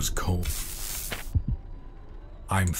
Was cold. I'm.